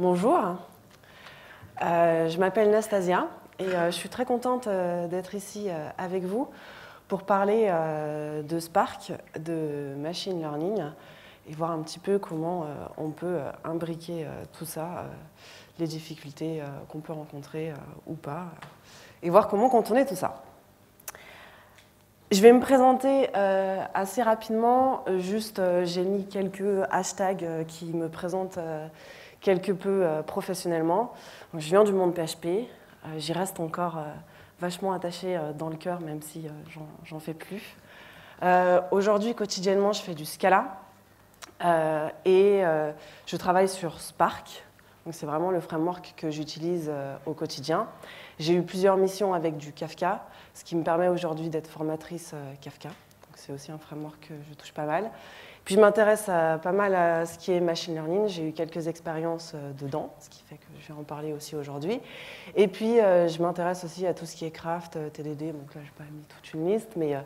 Bonjour, euh, je m'appelle Nastasia et euh, je suis très contente euh, d'être ici avec vous pour parler de Spark, de Machine Learning et voir un petit peu comment on peut imbriquer tout ça, les difficultés qu'on peut rencontrer ou pas, et voir comment contourner tout ça. Je vais me présenter assez rapidement, juste j'ai mis quelques hashtags qui me présentent quelque peu euh, professionnellement. je viens du monde PHP, euh, j'y reste encore euh, vachement attachée dans le cœur, même si j'en fais plus. Aujourd'hui, quotidiennement, je fais du Scala et je travaille sur Spark. C'est vraiment le framework que j'utilise au quotidien. J'ai eu plusieurs missions avec du Kafka, ce qui me permet aujourd'hui d'être formatrice Kafka. C'est aussi un framework que je touche pas mal. Puis je m'intéresse pas mal à ce qui est machine learning. J'ai eu quelques expériences euh, dedans, ce qui fait que je vais en parler aussi aujourd'hui. Et puis euh, je m'intéresse aussi à tout ce qui est craft, euh, TDD. Donc là, je n'ai pas mis toute une liste, mais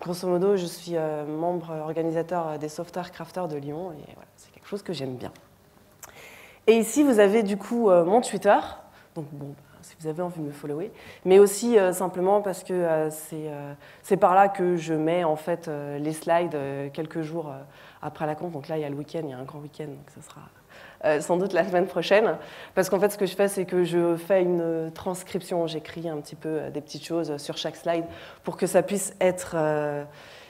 grosso modo, je suis membre organisateur des Software Crafters de Lyon. Et voilà, c'est quelque chose que j'aime bien. Et ici, vous avez du coup mon Twitter. Donc bon, vous avez envie de me follower, mais aussi euh, simplement parce que euh, euh, c'est par là que je mets en fait les slides quelques jours après la compte. Donc là, il y a le week-end, il y a un grand week-end, donc ce sera sans doute la semaine prochaine. Parce qu'en fait, ce que je fais, c'est que je fais une transcription, j'écris un petit peu des petites choses sur chaque slide pour que ça puisse être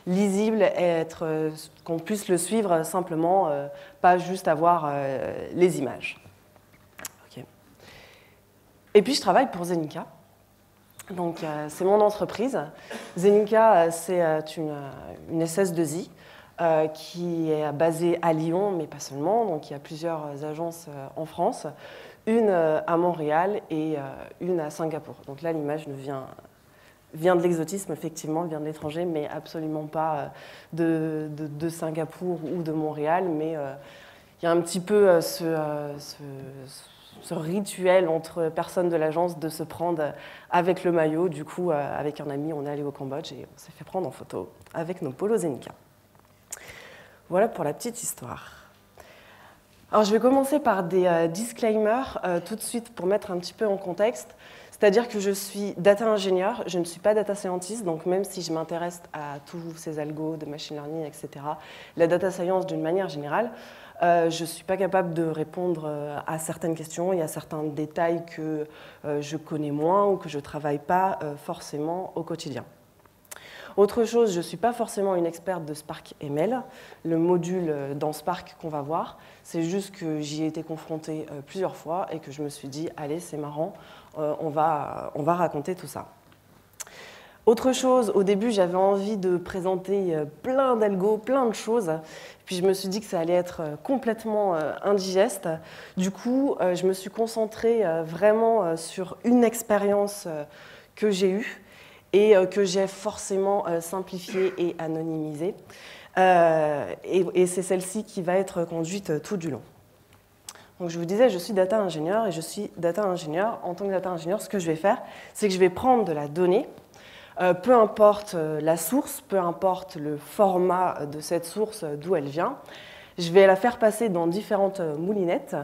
lisible et qu'on puisse le suivre simplement, pas juste avoir les images. Et puis je travaille pour Zenica. Donc euh, c'est mon entreprise. Zenica, euh, c'est euh, une, une, SS2I qui est basée à Lyon, mais pas seulement. Donc il y a plusieurs agences en France, une à Montréal et une à Singapour. Donc là, l'image vient, vient de l'exotisme, effectivement, vient de l'étranger, mais absolument pas de, de, Singapour ou de Montréal. Mais il y a un petit peu ce rituel entre personnes de l'agence de se prendre avec le maillot. Du coup, euh, avec un ami, on est allé au Cambodge et on s'est fait prendre en photo avec nos polos Zenica. Voilà pour la petite histoire. Alors, je vais commencer par des euh, disclaimers euh, tout de suite pour mettre un petit peu en contexte. C'est-à-dire que je suis data ingénieur, je ne suis pas data scientist, donc même si je m'intéresse à tous ces algos de machine learning, etc., la data science d'une manière générale, euh, je ne suis pas capable de répondre euh, à certaines questions. Il y certains détails que euh, je connais moins ou que je ne travaille pas forcément au quotidien. Autre chose, je ne suis pas forcément une experte de Spark ML. Le module dans Spark qu'on va voir, c'est juste que j'y ai été confrontée plusieurs fois et que je me suis dit, allez, c'est marrant, on va raconter tout ça. Autre chose, au début, j'avais envie de présenter plein d'algos, plein de choses. Puis je me suis dit que ça allait être euh, complètement euh, indigeste. Du coup, euh, je me suis concentrée vraiment sur une expérience que j'ai eue et que j'ai forcément simplifiée et anonymisée. Et c'est celle-ci qui va être conduite tout du long. Donc je vous disais, je suis data ingénieur et je suis data ingénieur. En tant que data ingénieur, ce que je vais faire, c'est que je vais prendre de la donnée, euh, peu importe euh, la source, peu importe le format de cette source, euh, d'où elle vient, je vais la faire passer dans différentes moulinettes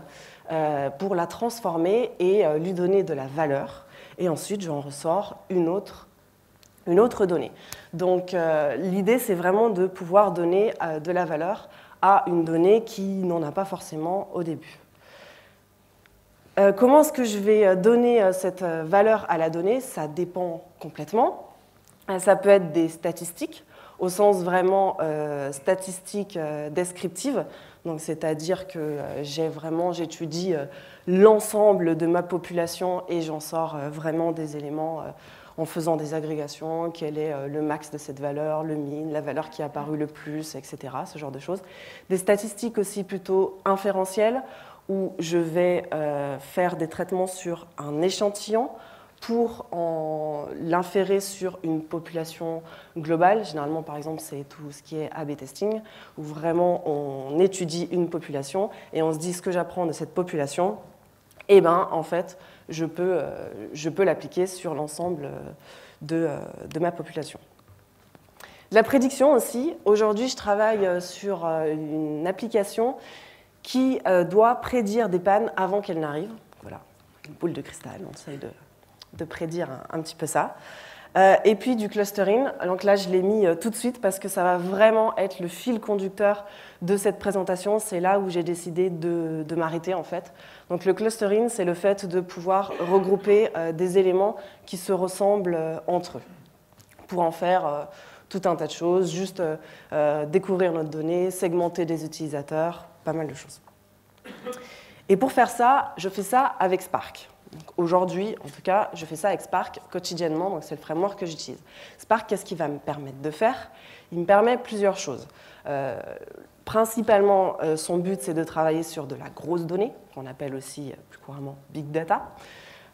pour la transformer et lui donner de la valeur. Et ensuite, j'en ressors une autre, une autre donnée. Donc l'idée, c'est vraiment de pouvoir donner de la valeur à une donnée qui n'en a pas forcément au début. comment est-ce que je vais donner cette valeur à la donnée? Ça dépend complètement. Euh, ça peut être des statistiques, au sens vraiment euh, statistique euh, descriptive, donc c'est-à-dire que j'ai vraiment j'étudie l'ensemble de ma population et j'en sors vraiment des éléments en faisant des agrégations, quel est le max de cette valeur, le min, la valeur qui a apparu le plus, etc., ce genre de choses. Des statistiques aussi plutôt inférentielles, où je vais faire des traitements sur un échantillon, pour l'inférer sur une population globale. Généralement, par exemple, c'est tout ce qui est A-B testing, où vraiment on étudie une population et on se dit ce que j'apprends de cette population, eh ben, en fait, je peux, euh, peux l'appliquer sur l'ensemble de, euh, de, ma population. La prédiction aussi, aujourd'hui je travaille sur euh, une application qui doit prédire des pannes avant qu'elles n'arrivent. Voilà, une boule de cristal, on essaye de, prédire un, petit peu ça. et puis du clustering, donc là je l'ai mis tout de suite parce que ça va vraiment être le fil conducteur de cette présentation. C'est là où j'ai décidé de, de m'arrêter en fait. Donc le clustering, c'est le fait de pouvoir regrouper des éléments qui se ressemblent entre eux pour en faire euh, tout un tas de choses, juste euh, euh, découvrir notre donnée, segmenter des utilisateurs, pas mal de choses. Et pour faire ça, je fais ça avec Spark. Aujourd'hui, en tout cas, je fais ça avec Spark quotidiennement, donc c'est le framework que j'utilise. Spark, qu'est-ce qu'il va me permettre de faire? Il me permet plusieurs choses. principalement, son but, c'est de travailler sur de la grosse donnée, qu'on appelle aussi plus couramment big data.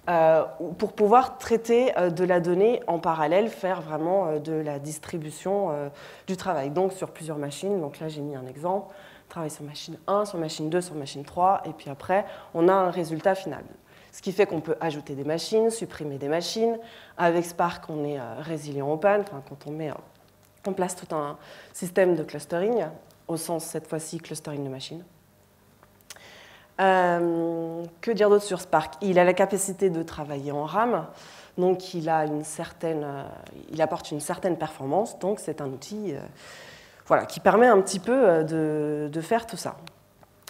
Euh, pour pouvoir traiter euh, de la donnée en parallèle, faire vraiment euh, de la distribution du travail. Donc sur plusieurs machines, donc là j'ai mis un exemple, travail sur machine 1, sur machine 2, sur machine 3, et puis après on a un résultat final. Ce qui fait qu'on peut ajouter des machines, supprimer des machines. Avec Spark, on est résilient au panne, quand on met en place tout un système de clustering, au sens cette fois-ci clustering de machines. Euh, que dire d'autre sur Spark? Il a la capacité de travailler en RAM, donc il, a une certaine, euh, il apporte une certaine performance, donc c'est un outil euh, voilà, qui permet un petit peu de, faire tout ça.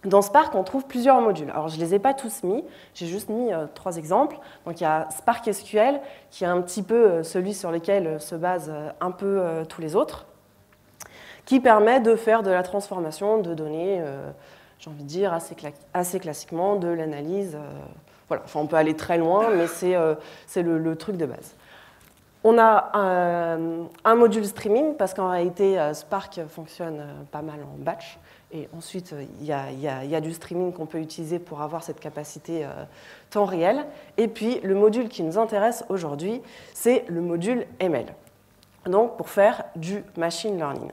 Dans Spark, on trouve plusieurs modules. Alors, je ne les ai pas tous mis, j'ai juste mis trois exemples. Donc, il y a Spark SQL, qui est un petit peu celui sur lequel se basent un peu tous les autres, qui permet de faire de la transformation de données j'ai envie de dire, assez, classiquement de l'analyse. Euh, voilà. Enfin, on peut aller très loin, mais c'est euh, le, truc de base. On a un, module streaming, parce qu'en réalité, euh, Spark fonctionne pas mal en batch. Et ensuite, il y, a, du streaming qu'on peut utiliser pour avoir cette capacité temps réel. Et puis, le module qui nous intéresse aujourd'hui, c'est le module ML. Donc, pour faire du machine learning.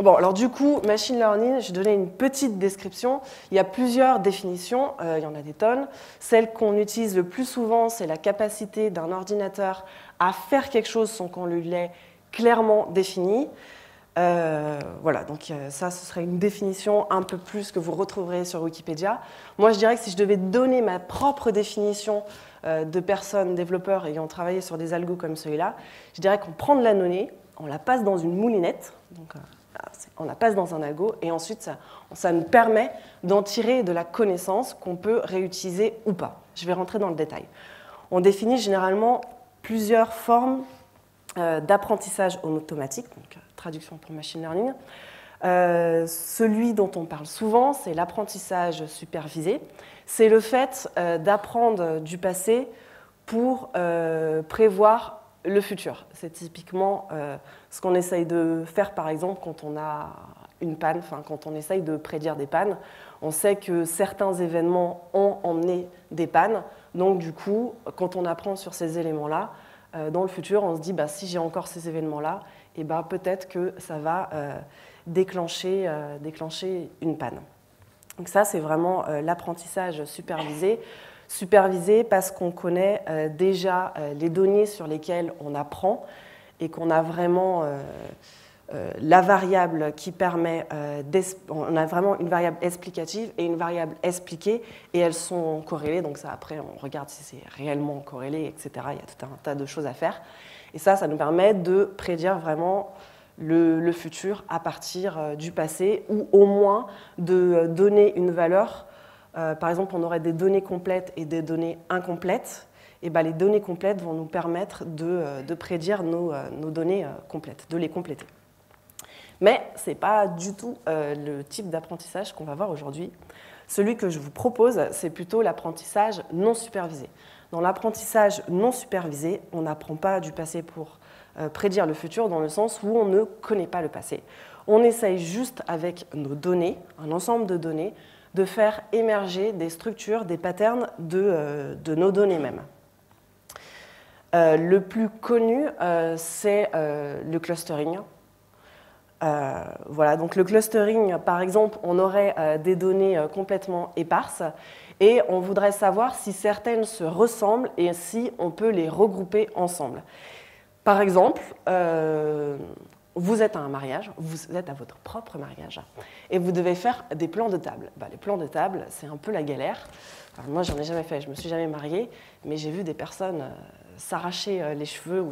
Bon, alors du coup, machine learning, je donner une petite description. Il y a plusieurs définitions, euh, il y en a des tonnes. Celle qu'on utilise le plus souvent, c'est la capacité d'un ordinateur à faire quelque chose sans qu'on lui l'ait clairement défini. Euh, voilà, donc euh, ça, ce serait une définition un peu plus que vous retrouverez sur Wikipédia. Moi, je dirais que si je devais donner ma propre définition de personnes, développeurs ayant travaillé sur des algos comme celui-là, je dirais qu'on prend de la donnée, on la passe dans une moulinette, donc on la passe dans un algo et ensuite ça, nous permet d'en tirer de la connaissance qu'on peut réutiliser ou pas. Je vais rentrer dans le détail. On définit généralement plusieurs formes euh, d'apprentissage automatique, donc euh, traduction pour machine learning. Euh, celui dont on parle souvent, c'est l'apprentissage supervisé. C'est le fait d'apprendre du passé pour prévoir le futur. C'est typiquement ce qu'on essaye de faire, par exemple, quand on a une panne, enfin, quand on essaye de prédire des pannes. On sait que certains événements ont emmené des pannes. Donc, du coup, quand on apprend sur ces éléments-là, dans le futur, on se dit, bah, si j'ai encore ces événements-là, eh ben, peut-être que ça va euh, déclencher, déclencher une panne. Donc ça, c'est vraiment l'apprentissage supervisé supervisé parce qu'on connaît euh, déjà euh, les données sur lesquelles on apprend et qu'on a vraiment euh, la variable qui permet, on a vraiment une variable explicative et une variable expliquée et elles sont corrélées. Donc ça, après, on regarde si c'est réellement corrélé, etc. Il y a tout un tas de choses à faire. Et ça, ça nous permet de prédire vraiment le, futur à partir du passé ou au moins de donner une valeur euh, par exemple, on aurait des données complètes et des données incomplètes. Et ben, les données complètes vont nous permettre de, euh, prédire euh, nos, données complètes, de les compléter. Mais ce n'est pas du tout le type d'apprentissage qu'on va voir aujourd'hui. Celui que je vous propose, c'est plutôt l'apprentissage non supervisé. Dans l'apprentissage non supervisé, on n'apprend pas du passé pour prédire le futur dans le sens où on ne connaît pas le passé. On essaye juste avec nos données, un ensemble de données, de faire émerger des structures, des patterns de, euh, nos données mêmes. Euh, le plus connu, euh, c'est le clustering. Voilà, donc le clustering, par exemple, on aurait des données complètement éparses et on voudrait savoir si certaines se ressemblent et si on peut les regrouper ensemble. Par exemple, vous êtes à un mariage, vous êtes à votre propre mariage, et vous devez faire des plans de table. Bah, les plans de table, c'est un peu la galère. Alors, moi, j'en ai jamais fait, je me suis jamais mariée, mais j'ai vu des personnes euh, s'arracher euh, les cheveux ou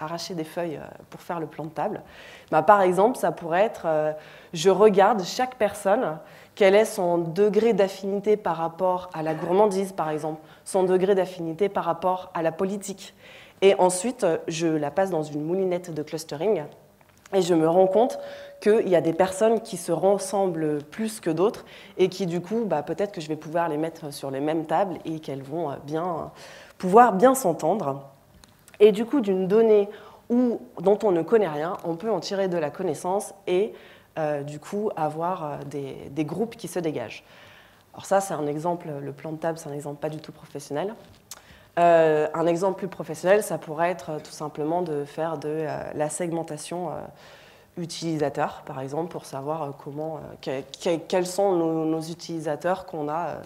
arracher des feuilles euh, pour faire le plan de table. Bah, par exemple, ça pourrait être, je regarde chaque personne, quel est son degré d'affinité par rapport à la gourmandise, par exemple, son degré d'affinité par rapport à la politique. Et ensuite, je la passe dans une moulinette de clustering et je me rends compte qu'il y a des personnes qui se ressemblent plus que d'autres et qui, du coup, bah, peut-être que je vais pouvoir les mettre sur les mêmes tables et qu'elles vont euh, bien, pouvoir bien s'entendre. Et du coup, d'une donnée dont on ne connaît rien, on peut en tirer de la connaissance et, euh, du coup, avoir euh, des, groupes qui se dégagent. Alors ça, c'est un exemple, le plan de table, c'est un exemple pas du tout professionnel. Euh, un exemple plus professionnel, ça pourrait être tout simplement de faire de la segmentation utilisateur, par exemple, pour savoir comment, quels sont nos, utilisateurs qu'on a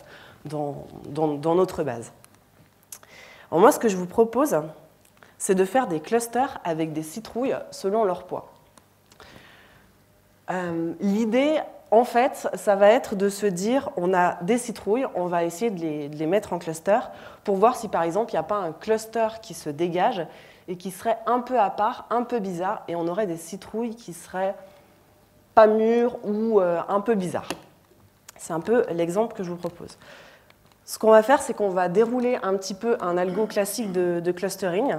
dans, notre base. Moi, ce que je vous propose, c'est de faire des clusters avec des citrouilles selon leur poids. L'idée, en fait, ça va être de se dire, on a des citrouilles, on va essayer de les, mettre en cluster pour voir si par exemple il n'y a pas un cluster qui se dégage et qui serait un peu à part, un peu bizarre, et on aurait des citrouilles qui seraient pas mûres ou euh, un peu bizarres. C'est un peu l'exemple que je vous propose. Ce qu'on va faire, c'est qu'on va dérouler un petit peu un algo classique de, clustering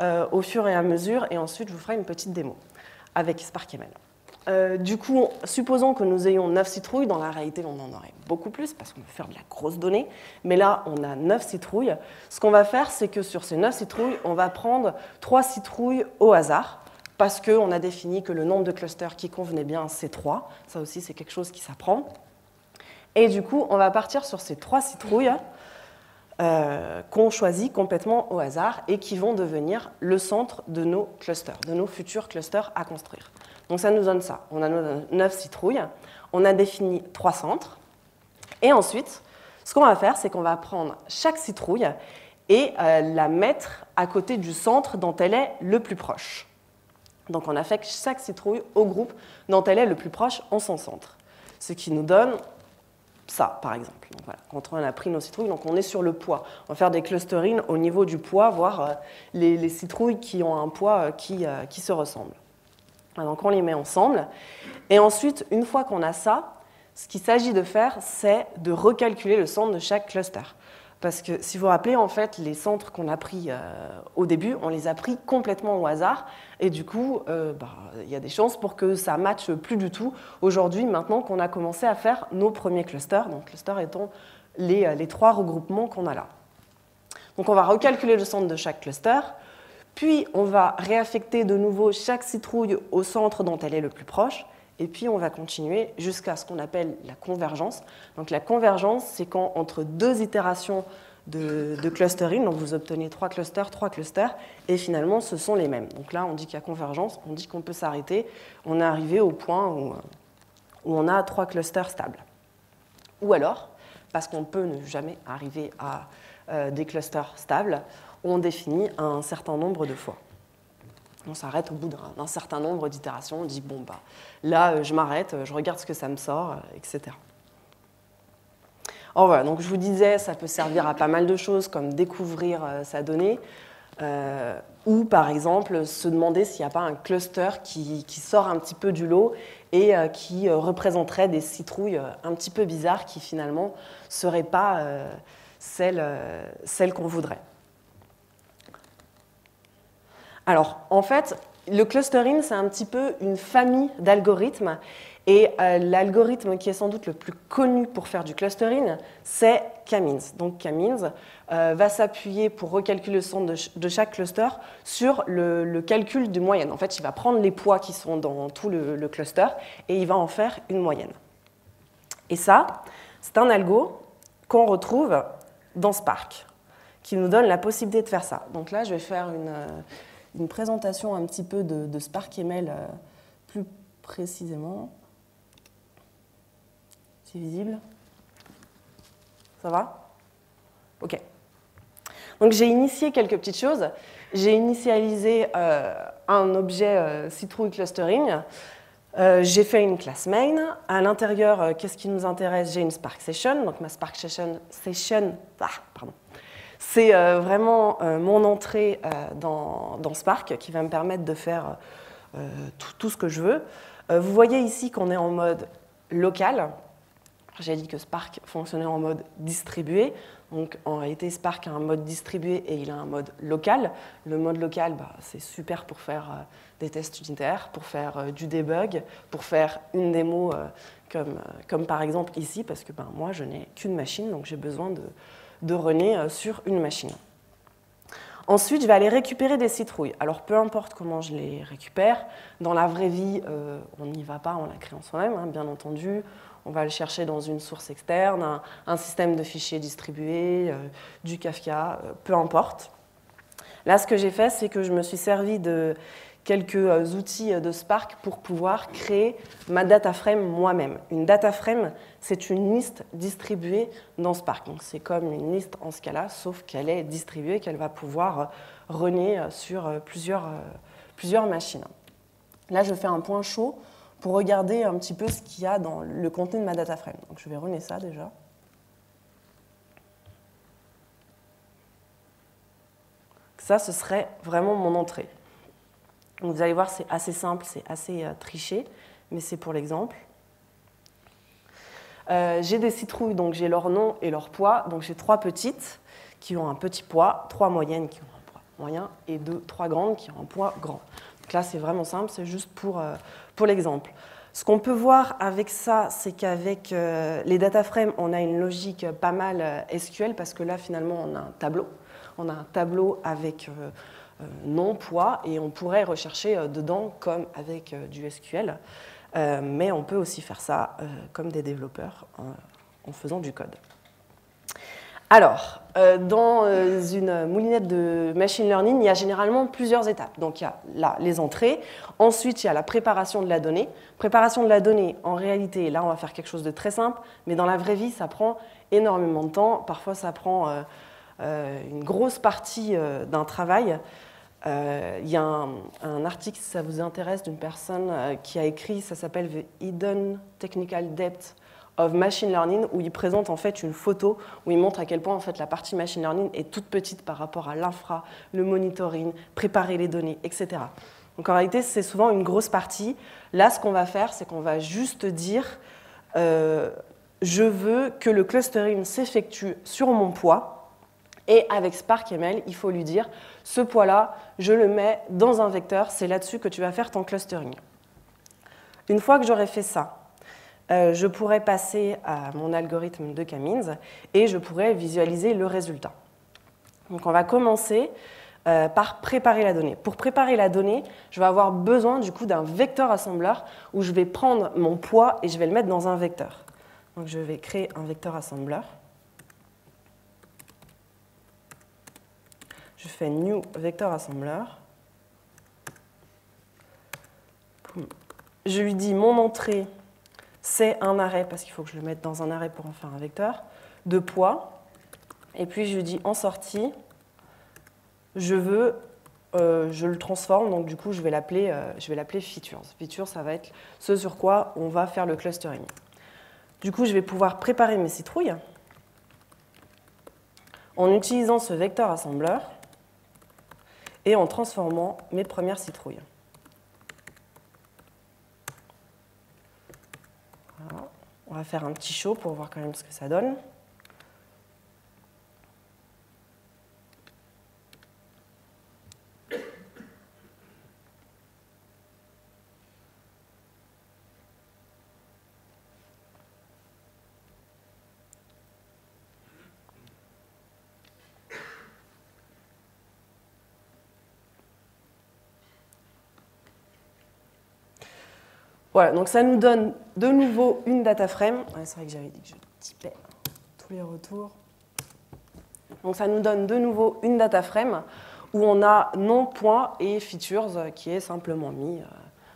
euh, au fur et à mesure, et ensuite je vous ferai une petite démo avec SparkML. Euh, du coup, supposons que nous ayons 9 citrouilles. Dans la réalité, on en aurait beaucoup plus parce qu'on veut faire de la grosse donnée. Mais là, on a 9 citrouilles. Ce qu'on va faire, c'est que sur ces 9 citrouilles, on va prendre 3 citrouilles au hasard parce qu'on a défini que le nombre de clusters qui convenait bien, c'est 3. Ça aussi, c'est quelque chose qui s'apprend. Et du coup, on va partir sur ces 3 citrouilles euh, qu'on choisit complètement au hasard et qui vont devenir le centre de nos clusters, de nos futurs clusters à construire. Donc ça nous donne ça. On a 9 citrouilles, on a défini trois centres, et ensuite, ce qu'on va faire, c'est qu'on va prendre chaque citrouille et euh, la mettre à côté du centre dont elle est le plus proche. Donc on affecte chaque citrouille au groupe dont elle est le plus proche en son centre. Ce qui nous donne ça, par exemple. Quand on a pris nos citrouilles, donc on est sur le poids. On va faire des clusterings au niveau du poids, voir euh, les, citrouilles qui ont un poids euh, qui, qui se ressemble. Donc on les met ensemble. Et ensuite, une fois qu'on a ça, ce qu'il s'agit de faire, c'est de recalculer le centre de chaque cluster. Parce que si vous vous rappelez, en fait, les centres qu'on a pris euh, au début, on les a pris complètement au hasard. Et du coup, euh, bah, il y a des chances pour que ça matche plus du tout aujourd'hui, maintenant qu'on a commencé à faire nos premiers clusters. Donc, clusters étant les, euh, les trois regroupements qu'on a là. Donc, on va recalculer le centre de chaque cluster. Puis on va réaffecter de nouveau chaque citrouille au centre dont elle est le plus proche. Et puis on va continuer jusqu'à ce qu'on appelle la convergence. Donc la convergence, c'est quand entre deux itérations de, clustering, donc vous obtenez trois clusters, trois clusters, et finalement ce sont les mêmes. Donc là, on dit qu'il y a convergence, on dit qu'on peut s'arrêter, on est arrivé au point où, on a trois clusters stables. Ou alors, parce qu'on peut ne jamais arriver à euh, des clusters stables, on définit un certain nombre de fois. On s'arrête au bout d'un certain nombre d'itérations, on dit bon bah là euh, je m'arrête, je regarde ce que ça me sort, euh, etc. Alors voilà, donc je vous disais, ça peut servir à pas mal de choses comme découvrir euh, sa donnée, ou par exemple se demander s'il n'y a pas un cluster qui, sort un petit peu du lot et qui représenterait des citrouilles un petit peu bizarres qui finalement ne seraient pas celles qu'on voudrait. Alors, en fait, le clustering, c'est un petit peu une famille d'algorithmes. Et euh, l'algorithme qui est sans doute le plus connu pour faire du clustering, c'est K-means. Donc K-means euh, va s'appuyer pour recalculer le centre de, chaque cluster sur le, calcul de moyenne. En fait, il va prendre les poids qui sont dans tout le, cluster et il va en faire une moyenne. Et ça, c'est un algo qu'on retrouve dans Spark, qui nous donne la possibilité de faire ça. Donc là, je vais faire une euh, une présentation un petit peu de, Spark SparkML euh, plus précisément. C'est visible Ça va? Ok. Donc j'ai initié quelques petites choses. J'ai initialisé euh, un objet citrouille clustering. j'ai fait une classe main. À l'intérieur, qu'est-ce qui nous intéresse? J'ai une Spark Session. Donc ma Spark Session, session ah, pardon, c'est vraiment mon entrée dans, dans, Spark qui va me permettre de faire tout, ce que je veux. vous voyez ici qu'on est en mode local. J'ai dit que Spark fonctionnait en mode distribué. Donc en réalité, Spark a un mode distribué et il a un mode local. Le mode local, bah, c'est super pour faire euh, des tests unitaires, pour faire euh, du debug, pour faire une démo euh, comme, comme, par exemple ici, parce que ben, moi, je n'ai qu'une machine, donc j'ai besoin de, de runner sur une machine. Ensuite, je vais aller récupérer des citrouilles. Alors, peu importe comment je les récupère, dans la vraie vie, on n'y va pas en la créant soi-même, hein, bien entendu on va le chercher dans une source externe, un, système de fichiers distribués, euh, du Kafka, euh, peu importe. Là, ce que j'ai fait, c'est que je me suis servi de quelques euh, outils de Spark pour pouvoir créer ma data frame moi-même. Une data frame, c'est une liste distribuée dans Spark. C'est comme une liste en cas-là, sauf qu'elle est distribuée, qu'elle va pouvoir runner sur plusieurs, machines. Là, je fais un point chaud pour regarder un petit peu ce qu'il y a dans le contenu de ma data frame. Je vais runner ça déjà. Ça, ce serait vraiment mon entrée. Vous allez voir, c'est assez simple, c'est assez euh, triché, mais c'est pour l'exemple. Euh, j'ai des citrouilles, donc j'ai leur nom et leur poids. Donc j'ai trois petites qui ont un petit poids, trois moyennes qui ont un poids moyen et deux, trois grandes qui ont un poids grand. Donc là, c'est vraiment simple, c'est juste pour, euh, pour l'exemple. Ce qu'on peut voir avec ça, c'est qu'avec les data frames, on a une logique pas mal SQL parce que là, finalement, on a un tableau. On a un tableau avec nom, poids, et on pourrait rechercher dedans comme avec du SQL. mais on peut aussi faire ça comme des développeurs en faisant du code. Alors, euh, dans euh, une moulinette de machine learning, il y a généralement plusieurs étapes. Donc, il y a là les entrées. Ensuite, il y a la préparation de la donnée. Préparation de la donnée, en réalité, là, on va faire quelque chose de très simple, mais dans la vraie vie, ça prend énormément de temps. Parfois, ça prend euh, une grosse partie d'un travail. Il y a un, article, si ça vous intéresse, d'une personne qui a écrit, ça s'appelle The Hidden Technical Depth of Machine Learning, où il présente en fait une photo où il montre à quel point en fait la partie Machine Learning est toute petite par rapport à l'infra, le monitoring, préparer les données, etc. Donc en réalité, c'est souvent une grosse partie. Là, ce qu'on va faire, c'est qu'on va juste dire euh, je veux que le clustering s'effectue sur mon poids. Et avec SparkML, il faut lui dire ce poids-là, je le mets dans un vecteur, c'est là-dessus que tu vas faire ton clustering. Une fois que j'aurai fait ça, euh, je pourrais passer à mon algorithme de Kamins et je pourrais visualiser le résultat. Donc on va commencer euh, par préparer la donnée. Pour préparer la donnée, je vais avoir besoin du coup d'un vecteur assembleur où je vais prendre mon poids et je vais le mettre dans un vecteur. Donc je vais créer un vecteur assembleur. Je fais new vector assembler. Je lui dis mon entrée c'est un arrêt, parce qu'il faut que je le mette dans un arrêt pour en faire un vecteur, de poids. Et puis je lui dis en sortie, je veux, euh, je le transforme, donc du coup je vais l'appeler euh, features. Features, ça va être ce sur quoi on va faire le clustering. Du coup, je vais pouvoir préparer mes citrouilles en utilisant ce vecteur assembleur et en transformant mes premières citrouilles. On va faire un petit show pour voir quand même ce que ça donne. Voilà, donc ça nous donne de nouveau une data frame. c'est vrai que j'avais dit que je typais tous les retours. Donc ça nous donne de nouveau une data frame où on a nom, point et features qui est simplement mis euh,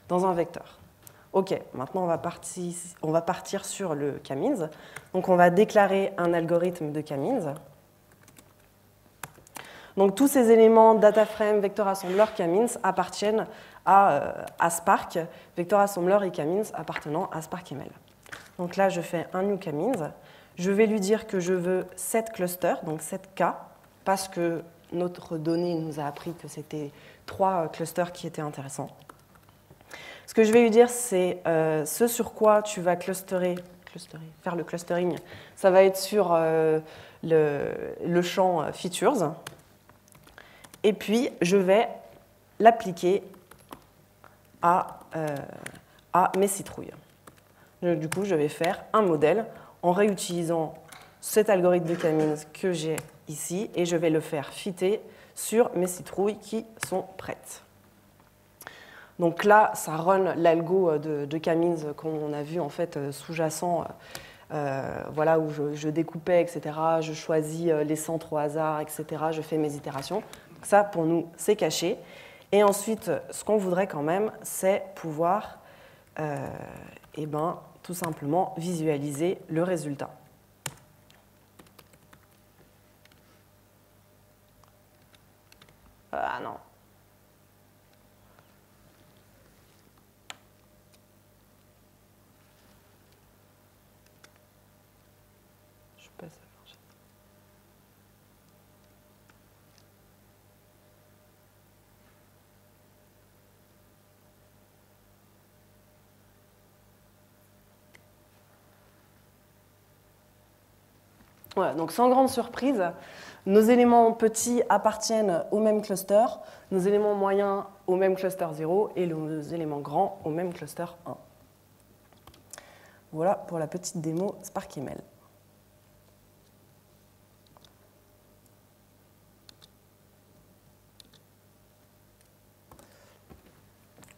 dans un vecteur. Ok, maintenant on va, partir, sur le Kamins. Donc on va déclarer un algorithme de Kamins. Donc tous ces éléments DataFrame, Vector Assembler, Camins appartiennent à, à Spark, Vector Assembler et Camins appartenant à SparkML. Donc là, je fais un new Camins. Je vais lui dire que je veux 7 clusters, donc 7 K, parce que notre donnée nous a appris que c'était 3 clusters qui étaient intéressants. Ce que je vais lui dire, c'est euh, ce sur quoi tu vas clusterer, faire le clustering. Ça va être sur euh, le, champ euh, features. Et puis, je vais l'appliquer à, à mes citrouilles. Du coup, je vais faire un modèle en réutilisant cet algorithme de Camins que j'ai ici et je vais le faire fitter sur mes citrouilles qui sont prêtes. Donc là, ça run l'algo de, de Camins qu'on a vu en fait euh, sous-jacent, euh, voilà, où je, découpais, etc. Je choisis euh, les centres au hasard, etc. Je fais mes itérations. Donc ça, pour nous, c'est caché. Et ensuite, ce qu'on voudrait quand même, c'est pouvoir eh ben, tout simplement visualiser le résultat. Ah non. Je passe Voilà, donc sans grande surprise, nos éléments petits appartiennent au même cluster, nos éléments moyens au même cluster 0 et nos éléments grands au même cluster 1. Voilà pour la petite démo SparkML.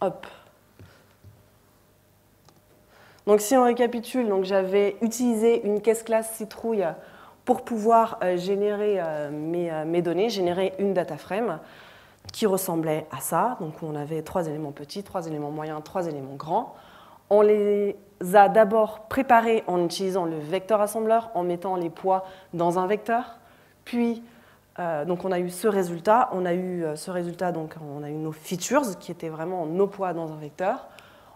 Hop. Donc si on récapitule, j'avais utilisé une caisse classe citrouille pour pouvoir euh, générer euh, euh, mes, données, générer une data frame qui ressemblait à ça. Donc on avait trois éléments petits, trois éléments moyens, trois éléments grands. On les a d'abord préparés en utilisant le vecteur assembler, en mettant les poids dans un vecteur. Puis, donc on a eu ce résultat. On a eu ce résultat, donc on a eu nos features, qui étaient vraiment nos poids dans un vecteur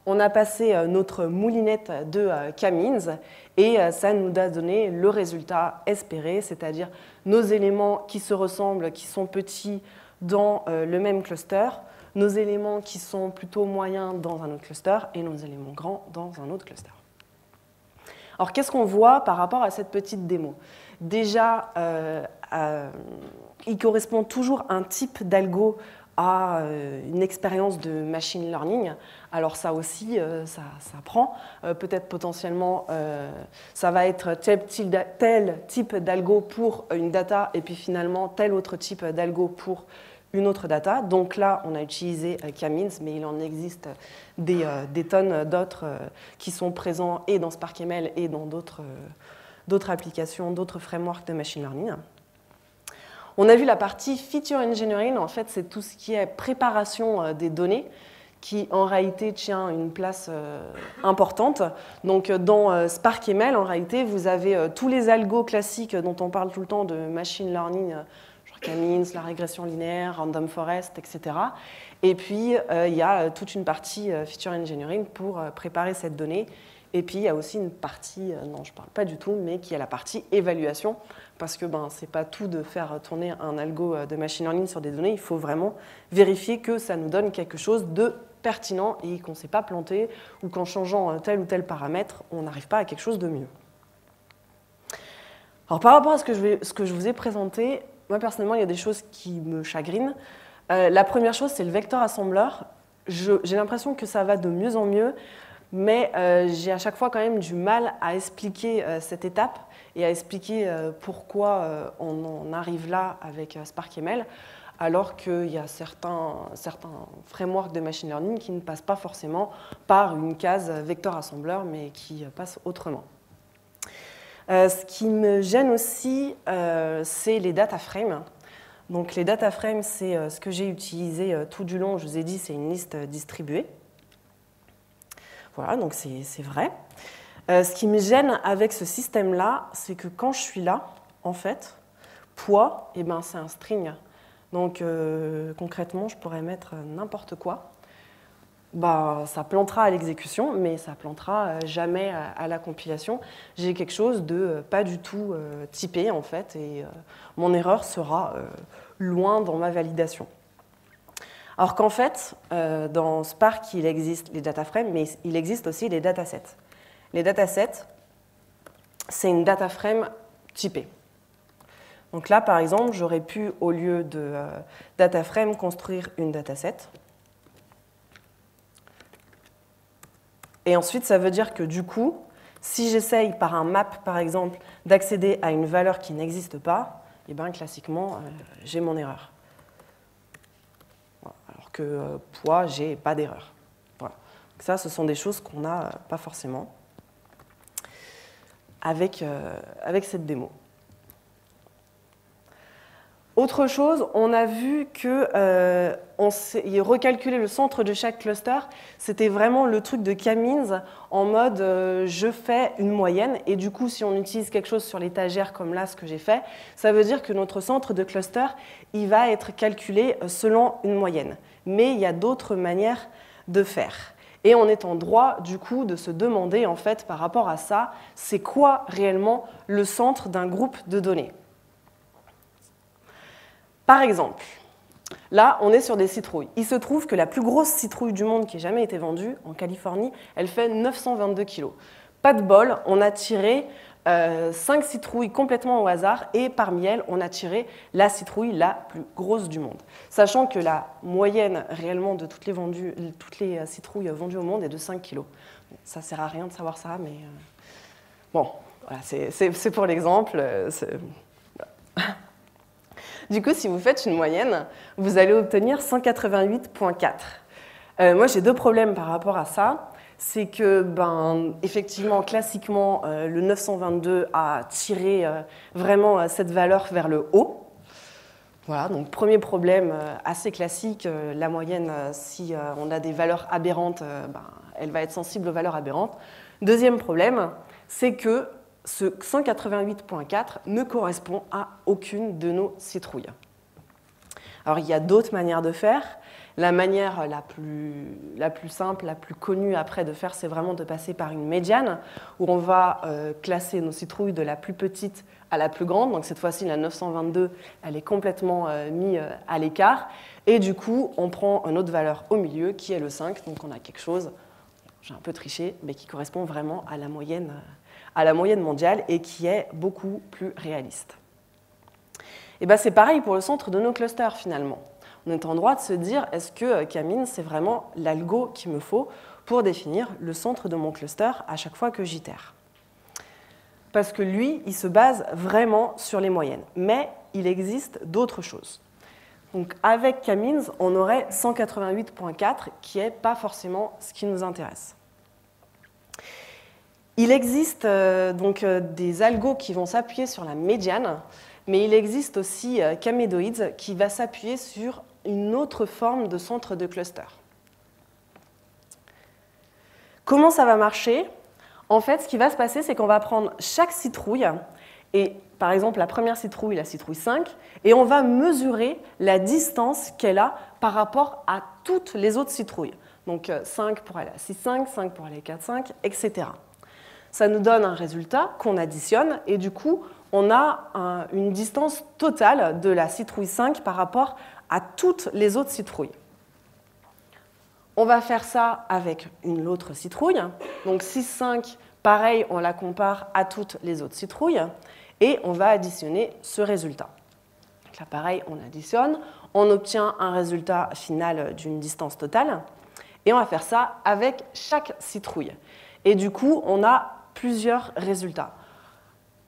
on a passé euh, notre moulinette de euh, Camins et euh, ça nous a donné le résultat espéré, c'est-à-dire nos éléments qui se ressemblent, qui sont petits dans le même cluster, nos éléments qui sont plutôt moyens dans un autre cluster et nos éléments grands dans un autre cluster. Alors qu'est-ce qu'on voit par rapport à cette petite démo? Déjà, il correspond toujours à un type d'algo à une expérience de machine learning. Alors ça aussi, euh, ça, prend. Euh, peut-être potentiellement, euh, ça va être tel, type d'algo pour une data et puis finalement tel autre type d'algo pour une autre data. Donc là, on a utilisé Camins, mais il en existe des, tonnes d'autres qui sont présents et dans SparkML et dans d'autres applications, d'autres frameworks de machine learning. On a vu la partie feature engineering, en fait, c'est tout ce qui est préparation des données qui en réalité tient une place euh, importante. Donc dans euh, SparkML, en réalité, vous avez euh, tous les algos classiques dont on parle tout le temps de machine learning, la régression linéaire, random forest, etc. Et puis il y a toute une partie feature engineering pour préparer cette donnée. Et puis il y a aussi une partie, non je ne parle pas du tout, mais qui est la partie évaluation, parce que ben, ce n'est pas tout de faire tourner un algo de machine learning sur des données, il faut vraiment vérifier que ça nous donne quelque chose de pertinent et qu'on ne s'est pas planté ou qu'en changeant tel ou tel paramètre, on n'arrive pas à quelque chose de mieux. Alors par rapport à ce que je vous ai présenté, moi personnellement, il y a des choses qui me chagrinent. Euh, la première chose, c'est le vecteur assembler. J'ai l'impression que ça va de mieux en mieux, mais euh, j'ai à chaque fois quand même du mal à expliquer euh, cette étape et à expliquer pourquoi on en arrive là avec SparkML alors qu'il y a certains, frameworks de machine learning qui ne passent pas forcément par une case vecteur assembler, mais qui passent autrement. Euh, ce qui me gêne aussi, euh, c'est les data frames. Donc les data frames, c'est euh, ce que j'ai utilisé tout du long. Je vous ai dit, c'est une liste distribuée. Voilà, donc c'est vrai. ce qui me gêne avec ce système-là, c'est que quand je suis là, en fait, poids, eh ben, c'est un string Donc concrètement, je pourrais mettre n'importe quoi. Bah, ça plantera à l'exécution, mais ça plantera jamais à, la compilation. J'ai quelque chose de pas du tout typé en fait, et mon erreur sera loin dans ma validation. Alors qu'en fait, euh, dans Spark, il existe les data frames, mais il existe aussi les datasets. Les datasets, c'est une data frame typée. Donc là, par exemple, j'aurais pu, au lieu de euh, data frame, construire une dataset. Et ensuite, ça veut dire que du coup, si j'essaye par un map, par exemple, d'accéder à une valeur qui n'existe pas, eh bien, classiquement, euh, j'ai mon erreur que euh, poids, j'ai pas d'erreur. Voilà. Ça, ce sont des choses qu'on n'a euh, pas forcément avec, avec cette démo. Autre chose, on a vu que euh, recalculer le centre de chaque cluster, c'était vraiment le truc de Camins en mode je fais une moyenne. Et du coup si on utilise quelque chose sur l'étagère comme là ce que j'ai fait, ça veut dire que notre centre de cluster il va être calculé selon une moyenne. Mais il y a d'autres manières de faire. Et on est en droit, du coup, de se demander, en fait, par rapport à ça, c'est quoi réellement le centre d'un groupe de données Par exemple, là, on est sur des citrouilles. Il se trouve que la plus grosse citrouille du monde qui ait jamais été vendue, en Californie, elle fait 922 kg. Pas de bol, on a tiré euh, cinq citrouilles complètement au hasard et parmi elles, on a tiré la citrouille la plus grosse du monde. Sachant que la moyenne réellement de toutes les, euh, citrouilles vendues au monde est de 5 kg. Ça sert à rien de savoir ça, mais euh, bon, c'est pour l'exemple. Du coup, si vous faites une moyenne, vous allez obtenir 188.4. moi, j'ai deux problèmes par rapport à ça c'est que, ben, effectivement, classiquement, euh, le 922 a tiré euh, vraiment euh, cette valeur vers le haut. Voilà, donc premier problème assez classique, la moyenne, si on a des valeurs aberrantes, ben, elle va être sensible aux valeurs aberrantes. Deuxième problème, c'est que ce 188.4 ne correspond à aucune de nos citrouilles. Alors il y a d'autres manières de faire. La manière la plus, simple, la plus connue après de faire, c'est vraiment de passer par une médiane, où on va euh, classer nos citrouilles de la plus petite à la plus grande. Donc cette fois-ci, la 922, elle est complètement euh, mise euh, à l'écart. Et du coup, on prend une autre valeur au milieu, qui est le 5. Donc on a quelque chose, j'ai un peu triché, mais qui correspond vraiment à la moyenne, à la moyenne mondiale et qui est beaucoup plus réaliste. Et ben c'est pareil pour le centre de nos clusters finalement on est en droit de se dire est-ce que Camine, euh, c'est vraiment l'algo qu'il me faut pour définir le centre de mon cluster à chaque fois que j'itère Parce que lui, il se base vraiment sur les moyennes. Mais il existe d'autres choses. Donc avec Camins, on aurait 188.4 qui n'est pas forcément ce qui nous intéresse. Il existe euh, donc euh, des algos qui vont s'appuyer sur la médiane, mais il existe aussi Camedoids qui va s'appuyer sur une autre forme de centre de cluster. Comment ça va marcher? En fait, ce qui va se passer, c'est qu'on va prendre chaque citrouille, et par exemple la première citrouille, la citrouille 5, et on va mesurer la distance qu'elle a par rapport à toutes les autres citrouilles. Donc 5 euh, pour aller à 6,5, 5 pour aller à 4,5, etc. Ça nous donne un résultat qu'on additionne, et du coup, on a une distance totale de la citrouille 5 par rapport à toutes les autres citrouilles. On va faire ça avec une autre citrouille. Donc 6,5, pareil, on la compare à toutes les autres citrouilles et on va additionner ce résultat. là, pareil, on additionne, on obtient un résultat final d'une distance totale et on va faire ça avec chaque citrouille. Et du coup, on a plusieurs résultats.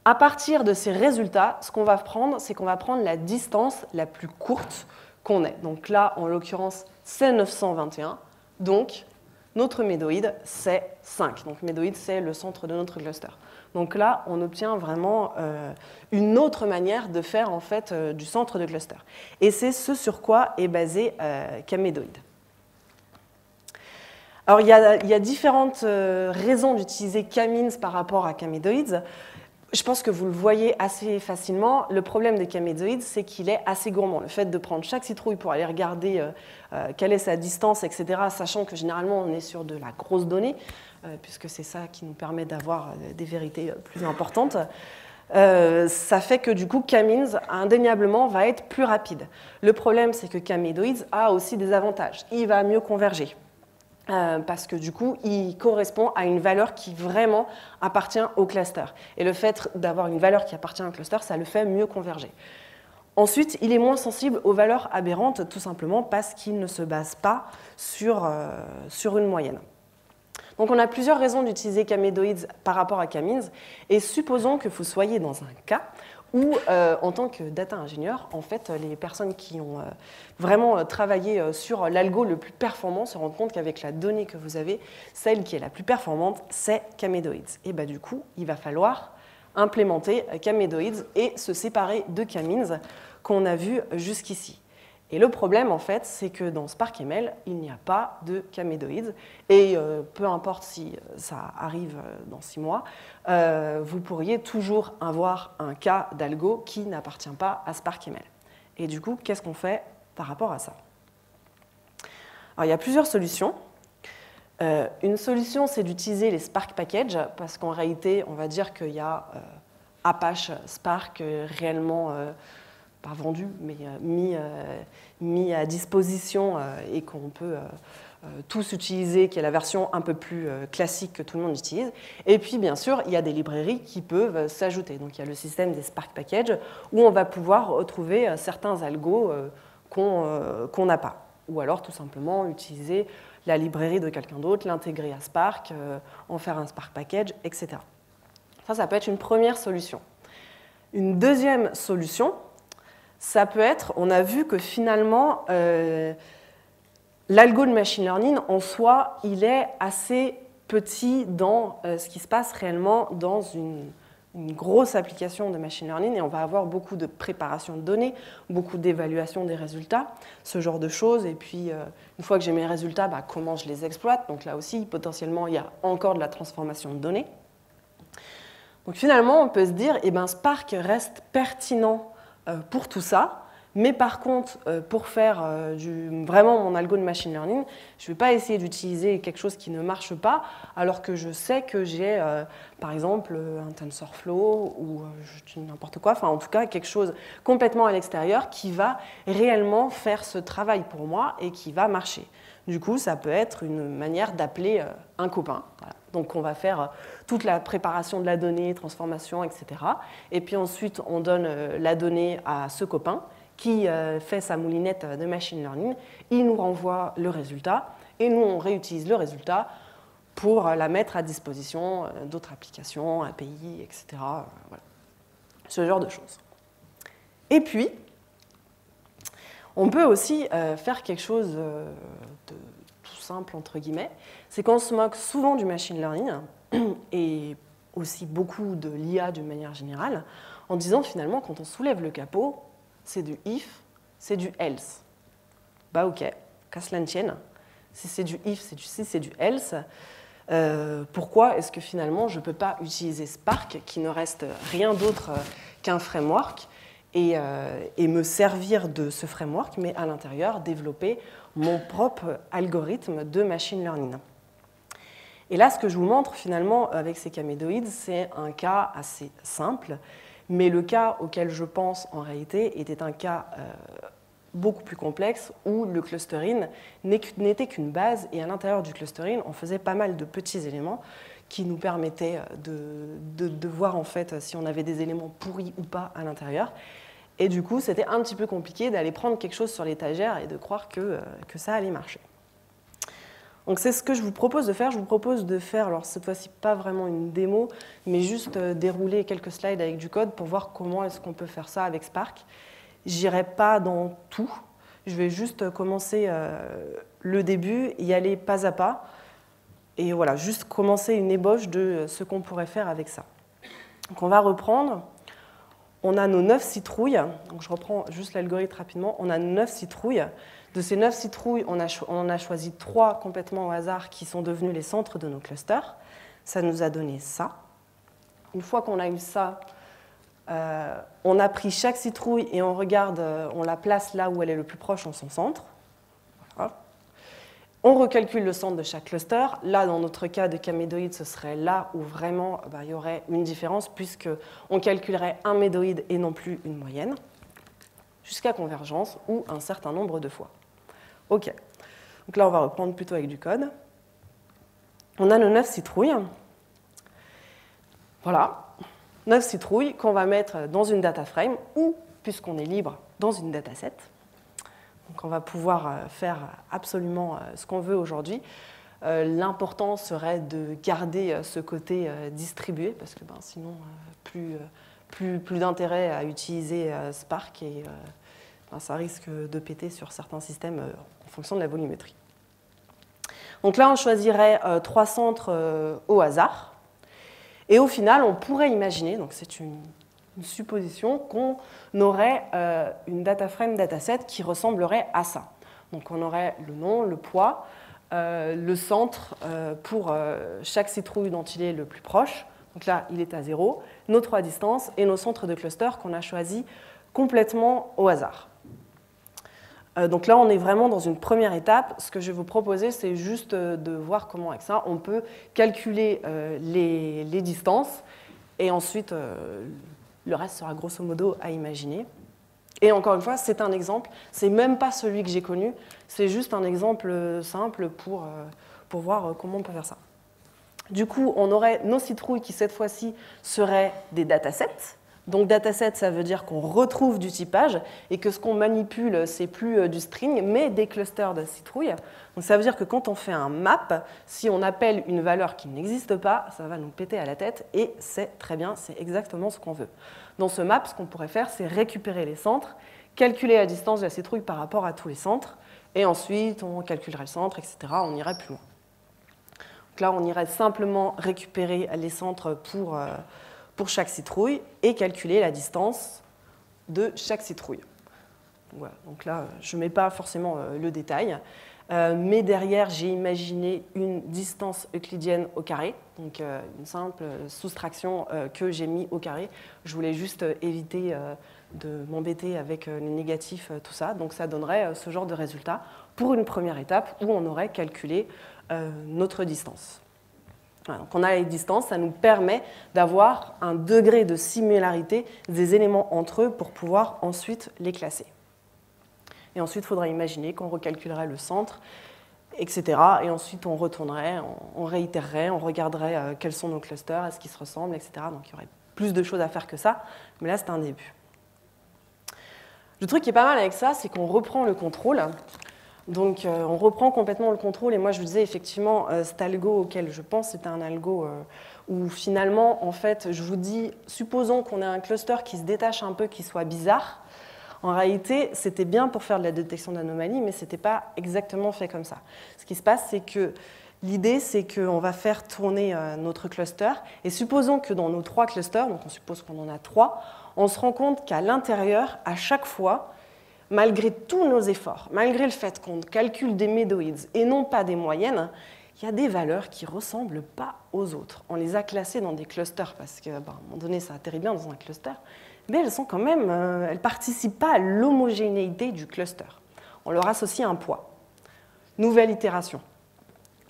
À partir de ces résultats, ce qu'on va prendre, c'est qu'on va prendre la distance la plus courte qu'on ait. Donc là, en l'occurrence, c'est 921. Donc, notre médoïde, c'est 5. Donc médoïde, c'est le centre de notre cluster. Donc là, on obtient vraiment euh, une autre manière de faire en fait euh, du centre de cluster. Et c'est ce sur quoi est basé euh, Alors il y, a, différentes euh, raisons d'utiliser Camins par rapport à Camedoids. je pense que vous le voyez assez facilement. Le problème des camédoïdes, c'est qu'il est assez gourmand. Le fait de prendre chaque citrouille pour aller regarder euh, euh, quelle est sa distance, etc., sachant que généralement on est sur de la grosse donnée, puisque c'est ça qui nous permet d'avoir des vérités plus importantes, ça fait que du coup, Camins, indéniablement, va être plus rapide. Le problème, c'est que Camédoïdes a aussi des avantages. Il va mieux converger. Euh, parce que du coup, il correspond à une valeur qui vraiment appartient au cluster. Et le fait d'avoir une valeur qui appartient à un cluster, ça le fait mieux converger. Ensuite, il est moins sensible aux valeurs aberrantes, tout simplement parce qu'il ne se base pas sur, euh, une moyenne. Donc on a plusieurs raisons d'utiliser Camédoids par rapport à Camins, et supposons que vous soyez dans un cas où, euh, en tant que data ingénieur, en fait, les personnes qui ont euh, vraiment euh, travaillé sur l'algo le plus performant se rendent compte qu'avec la donnée que vous avez, celle qui est la plus performante, c'est Camédoids. Et bah, du coup, il va falloir implémenter Camédoids et se séparer de Camins qu'on a vu jusqu'ici. Et le problème, en fait, c'est que dans SparkML, il n'y a pas de camédoïdes. Et euh, peu importe si euh, ça arrive euh, dans six mois, vous pourriez toujours avoir un cas d'algo qui n'appartient pas à SparkML. Et du coup, qu'est-ce qu'on fait par rapport à ça? Alors, il y a plusieurs solutions. une solution, c'est d'utiliser les Spark Packages, parce qu'en réalité, on va dire qu'il y a Apache Spark réellement pas vendu, mais euh, mis, euh, mis à disposition euh, et qu'on peut tous utiliser, qui est la version un peu plus classique que tout le monde utilise. Et puis, bien sûr, il y a des librairies qui peuvent s'ajouter. Donc, il y a le système des Spark Packages où on va pouvoir retrouver certains algos qu'on n'a pas. Ou alors, tout simplement, utiliser la librairie de quelqu'un d'autre, l'intégrer à Spark, en faire un Spark Package, etc. Ça, ça peut être une première solution. Une deuxième solution, ça peut être, on a vu que finalement, euh, l'algo de machine learning, en soi, il est assez petit dans euh, ce qui se passe réellement dans une, grosse application de machine learning et on va avoir beaucoup de préparation de données, beaucoup d'évaluation des résultats, ce genre de choses. Et puis, euh, une fois que j'ai mes résultats, bah, comment je les exploite? Donc là aussi, potentiellement, il y a encore de la transformation de données. Donc finalement, on peut se dire, eh ben, Spark reste pertinent pour tout ça. Mais par contre, euh, pour faire euh, vraiment mon algo de machine learning, je ne vais pas essayer d'utiliser quelque chose qui ne marche pas, alors que je sais que j'ai, par exemple, un TensorFlow ou n'importe quoi, enfin en tout cas quelque chose complètement à l'extérieur qui va réellement faire ce travail pour moi et qui va marcher. Du coup, ça peut être une manière d'appeler un copain. Donc on va faire toute la préparation de la donnée, transformation, etc. Et puis ensuite, on donne euh, la donnée à ce copain qui euh, fait sa moulinette de machine learning. Il nous renvoie le résultat et nous, on réutilise le résultat pour la mettre à disposition euh, d'autres applications, API, etc. Ce genre de choses. Et puis, on peut aussi faire quelque chose de tout simple, entre guillemets, c'est qu'on se moque souvent du machine learning et aussi beaucoup de l'IA d'une manière générale, en disant finalement quand on soulève le capot, c'est du if, c'est du else. Bah ok, qu'à cela ne tienne. Si c'est du if, c'est du si, c'est du else. Euh, pourquoi est-ce que finalement je ne peux pas utiliser Spark, qui ne reste rien d'autre euh, qu'un framework, et, euh, et, me servir de ce framework, mais à l'intérieur développer mon propre algorithme de machine learning et là, ce que je vous montre finalement avec ces camédoïdes, c'est un cas assez simple, mais le cas auquel je pense en réalité était un cas euh, beaucoup plus complexe où le clustering n'était qu'une base et à l'intérieur du clustering, on faisait pas mal de petits éléments qui nous permettaient de, de, voir en fait si on avait des éléments pourris ou pas à l'intérieur. Et du coup, c'était un petit peu compliqué d'aller prendre quelque chose sur l'étagère et de croire que, euh, que ça allait marcher. Donc c'est ce que je vous propose de faire. Je vous propose de faire, alors cette fois-ci pas vraiment une démo, mais juste euh, dérouler quelques slides avec du code pour voir comment est-ce qu'on peut faire ça avec Spark. J'irai pas dans tout. Je vais juste commencer euh, le début, y aller pas à pas, et voilà, juste commencer une ébauche de ce qu'on pourrait faire avec ça. Donc on va reprendre. On a nos neuf citrouilles. Donc je reprends juste l'algorithme rapidement. On a neuf citrouilles. De ces neuf citrouilles, on, en a choisi trois complètement au hasard qui sont devenus les centres de nos clusters. Ça nous a donné ça. une fois qu'on a eu ça, on a pris chaque citrouille et on regarde, on la place là où elle est le plus proche en son centre. On recalcule le centre de chaque cluster. Là, dans notre cas de camédoïde, ce serait là où vraiment bah, il y aurait une différence, puisqu'on calculerait un médoïde et non plus une moyenne, jusqu'à convergence ou un certain nombre de fois. OK. Donc là, on va reprendre plutôt avec du code. On a nos 9 citrouilles. Voilà, 9 citrouilles qu'on va mettre dans une data frame ou, puisqu'on est libre, dans une dataset. Donc on va pouvoir euh, faire absolument euh, ce qu'on veut aujourd'hui. Euh, l'important serait de garder ce côté distribué, parce que ben, sinon, plus, plus, plus d'intérêt à utiliser Spark et ben, ça risque de péter sur certains systèmes en fonction de la volumétrie. Donc là, on choisirait trois centres au hasard. Et au final, on pourrait imaginer, donc c'est une une supposition qu'on aurait euh, une data frame dataset qui ressemblerait à ça. Donc on aurait le nom, le poids, euh, le centre euh, pour chaque citrouille dont il est le plus proche. Donc là, il est à zéro, nos trois distances et nos centres de cluster qu'on a choisis complètement au hasard. donc là, on est vraiment dans une première étape. Ce que je vais vous proposer, c'est juste de voir comment avec ça, on peut calculer les, les, distances et ensuite le reste sera grosso modo à imaginer. Et encore une fois, c'est un exemple, c'est même pas celui que j'ai connu, c'est juste un exemple simple pour, euh, pour voir euh, comment on peut faire ça. Du coup, on aurait nos citrouilles qui, cette fois-ci, seraient des datasets. Donc dataset, ça veut dire qu'on retrouve du typage et que ce qu'on manipule, c'est plus euh, du string, mais des clusters de citrouilles. Donc ça veut dire que quand on fait un map, si on appelle une valeur qui n'existe pas, ça va nous péter à la tête et c'est très bien, c'est exactement ce qu'on veut. Dans ce map, ce qu'on pourrait faire, c'est récupérer les centres, calculer la distance de la citrouille par rapport à tous les centres, et ensuite on calculerait le centre, etc. On irait plus loin. Donc là, on irait simplement récupérer les centres pour, euh, pour chaque citrouille et calculer la distance de chaque citrouille. Donc là, je ne mets pas forcément euh, le détail. Euh, mais derrière, j'ai imaginé une distance euclidienne au carré, donc euh, une simple soustraction que j'ai mis au carré. Je voulais juste éviter de m'embêter avec les négatifs, tout ça. Donc ça donnerait ce genre de résultat pour une première étape où on aurait calculé notre distance. Donc on a les distances, ça nous permet d'avoir un degré de similarité des éléments entre eux pour pouvoir ensuite les classer. Et ensuite, il faudra imaginer qu'on recalculerait le centre, etc. Et ensuite, on retournerait, on, réitérerait, on regarderait euh, quels sont nos clusters, est-ce qu'ils se ressemblent, etc. Donc il y aurait plus de choses à faire que ça, mais là, c'est un début. Le truc qui est pas mal avec ça, c'est qu'on reprend le contrôle. Donc euh, on reprend complètement le contrôle. Et moi, je vous disais effectivement, euh, cet algo auquel je pense, c'est un algo où finalement, en fait, je vous dis, supposons qu'on ait un cluster qui se détache un peu, qui soit bizarre. En réalité, c'était bien pour faire de la détection d'anomalies, mais ce n'était pas exactement fait comme ça. Ce qui se passe, c'est que l'idée, c'est qu'on va faire tourner euh, notre cluster, et supposons que dans nos trois clusters, donc on suppose qu'on en a trois, on se rend compte qu'à l'intérieur, à chaque fois, malgré tous nos efforts, malgré le fait qu'on calcule des médoïdes et non pas des moyennes, il y a des valeurs qui ne ressemblent pas aux autres. On les a classées dans des clusters parce qu'à un moment donné, ça atterrit bien dans un cluster, mais elles sont quand même, euh, elles participent pas à l'homogénéité du cluster. On leur associe un poids. Nouvelle itération.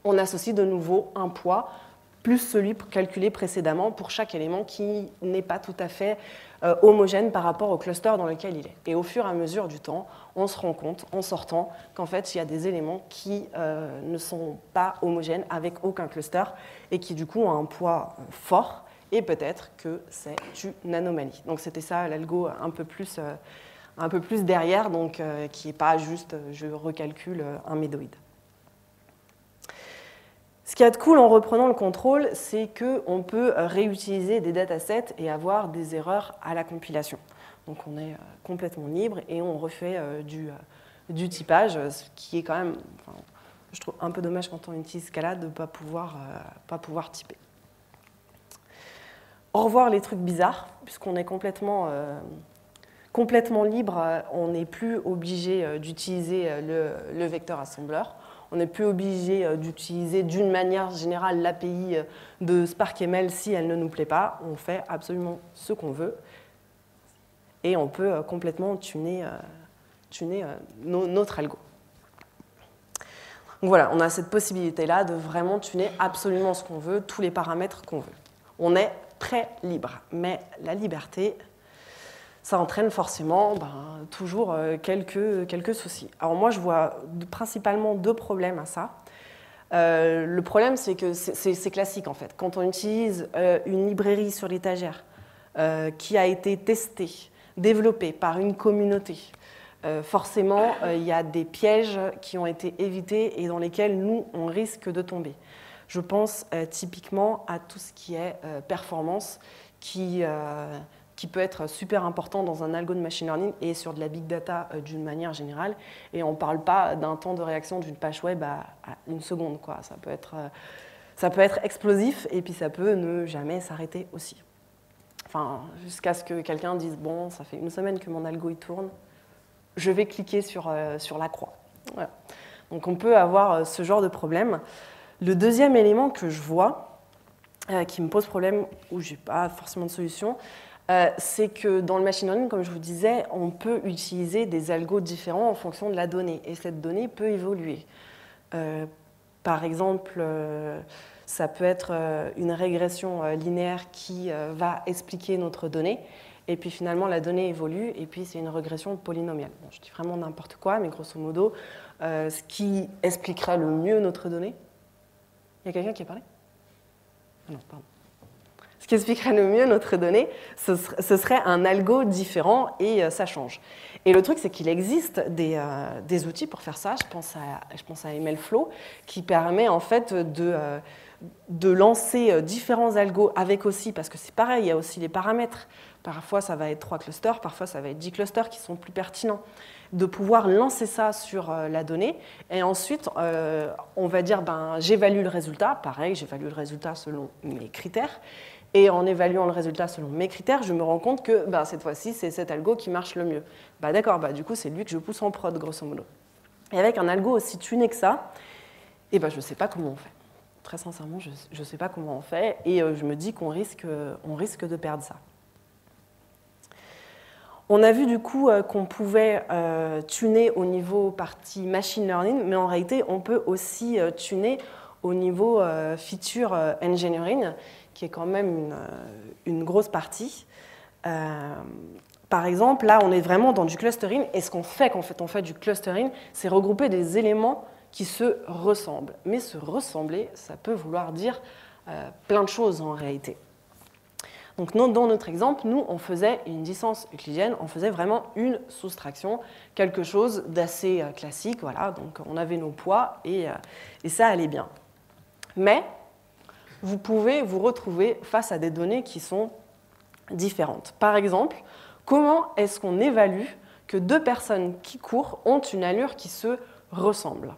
On associe de nouveau un poids plus celui calculé précédemment pour chaque élément qui n'est pas tout à fait euh, homogène par rapport au cluster dans lequel il est. Et au fur et à mesure du temps, on se rend compte, en sortant, qu'en fait, il y a des éléments qui euh, ne sont pas homogènes avec aucun cluster et qui, du coup, ont un poids fort et peut-être que c'est une anomalie. Donc c'était ça l'algo un peu plus, euh, un peu plus derrière, donc euh, qui n'est pas juste euh, je recalcule un médoïde. Ce qui est cool en reprenant le contrôle, c'est qu'on peut réutiliser des datasets et avoir des erreurs à la compilation. Donc on est complètement libre et on refait du, du typage, ce qui est quand même, je trouve un peu dommage quand on utilise Scala de ne pas pouvoir, typer. Au revoir les trucs bizarres, puisqu'on est complètement, euh, libre, on n'est plus obligé euh, d'utiliser euh, le, vecteur assembleur. On n'est plus obligé d'utiliser d'une manière générale l'API de SparkML si elle ne nous plaît pas. On fait absolument ce qu'on veut et on peut complètement tuner, tuner notre algo. Donc voilà, on a cette possibilité-là de vraiment tuner absolument ce qu'on veut, tous les paramètres qu'on veut. On est très libre, mais la liberté, ça entraîne forcément ben, toujours euh, quelques, soucis. Alors moi, je vois principalement deux problèmes à ça. Euh, le problème, c'est que c'est classique en fait. Quand on utilise euh, une librairie sur l'étagère qui a été testée, développée par une communauté, forcément, il y a des pièges qui ont été évités et dans lesquels nous, on risque de tomber. Je pense typiquement à tout ce qui est performance, qui, qui, peut être super important dans un algo de machine learning et sur de la big data d'une manière générale. Et on ne parle pas d'un temps de réaction d'une page web à, une seconde. Quoi. Ça, peut être, ça peut être explosif et puis ça peut ne jamais s'arrêter aussi. Enfin, jusqu'à ce que quelqu'un dise, bon, ça fait une semaine que mon algo il tourne, je vais cliquer sur, euh, sur la croix. Donc on peut avoir euh, ce genre de problème. Le deuxième élément que je vois, euh, qui me pose problème, où je n'ai pas forcément de solution, c'est que dans le machine learning, comme je vous disais, on peut utiliser des algos différents en fonction de la donnée, et cette donnée peut évoluer. par exemple, ça peut être une régression linéaire qui va expliquer notre donnée, et puis finalement, la donnée évolue, et puis c'est une régression polynomiale. je dis vraiment n'importe quoi, mais grosso modo, euh, ce qui expliquerait le mieux notre donnée. Il y a quelqu'un qui a parlé? Ah Non, pardon. Ce qui expliquerait le mieux notre donnée, ce serait un algo différent et euh, ça change. Et le truc, c'est qu'il existe des, euh, outils pour faire ça. Je pense à, je MLflow, qui permet en fait de, de lancer différents algos avec aussi, parce que c'est pareil, il y a aussi les paramètres. Parfois, ça va être trois clusters, parfois, ça va être dix clusters qui sont plus pertinents. De pouvoir lancer ça sur euh, la donnée et ensuite, euh, on va dire ben, j'évalue le résultat. Pareil, j'évalue le résultat selon mes critères. Et en évaluant le résultat selon mes critères, je me rends compte que ben, cette fois-ci, c'est cet algo qui marche le mieux. Bah, D'accord, bah, du coup, c'est lui que je pousse en prod, grosso modo. Et avec un algo aussi tuné que ça, eh ben, je ne sais pas comment on fait. Très sincèrement, je ne sais pas comment on fait et euh, je me dis qu'on risque, risque de perdre ça. On a vu du coup euh, qu'on pouvait euh, tuner au niveau partie machine learning, mais en réalité, on peut aussi tuner au niveau feature engineering, qui est quand même une, grosse partie. par exemple, là, on est vraiment dans du clustering, et ce qu'on fait quand on fait du clustering, c'est regrouper des éléments qui se ressemblent. Mais se ressembler, ça peut vouloir dire plein de choses en réalité. Donc dans notre exemple, nous, on faisait une distance euclidienne, on faisait vraiment une soustraction, quelque chose d'assez euh, classique. Voilà, donc on avait nos poids et, euh, et, ça allait bien. Mais vous pouvez vous retrouver face à des données qui sont différentes. Par exemple, comment est-ce qu'on évalue que deux personnes qui courent ont une allure qui se ressemble?